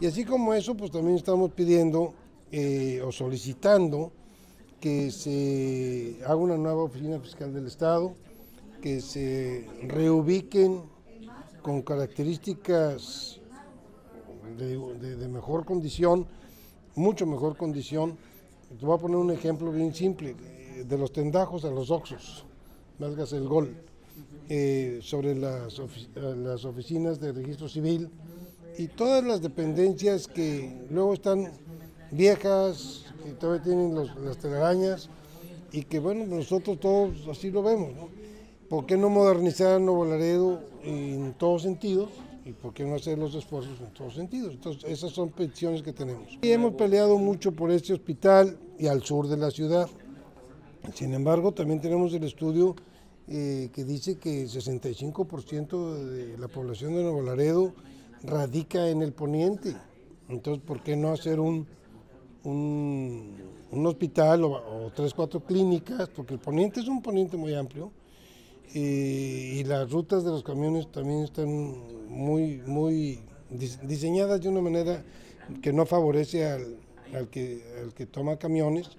Y así como eso, pues también estamos pidiendo eh, o solicitando que se haga una nueva oficina fiscal del Estado, que se reubiquen con características de, mejor condición, mucho mejor condición. Te voy a poner un ejemplo bien simple, de los tendajos a los oxos, valgas el gol, eh, sobre las, las oficinas de registro civil y todas las dependencias que luego están viejas, que todavía tienen las telarañas y que bueno, nosotros todos así lo vemos. ¿no? ¿Por qué no modernizar Nuevo Laredo en todos sentidos? ¿Y por qué no hacer los esfuerzos en todos sentidos? Entonces, esas son peticiones que tenemos. Y hemos peleado mucho por este hospital y al sur de la ciudad. Sin embargo, también tenemos el estudio eh, que dice que el 65% de la población de Nuevo Laredo radica en el poniente. Entonces, ¿por qué no hacer un, un, hospital o, tres, cuatro clínicas? Porque el poniente es un poniente muy amplio y, las rutas de los camiones también están muy, muy diseñadas de una manera que no favorece al, al, que, al que toma camiones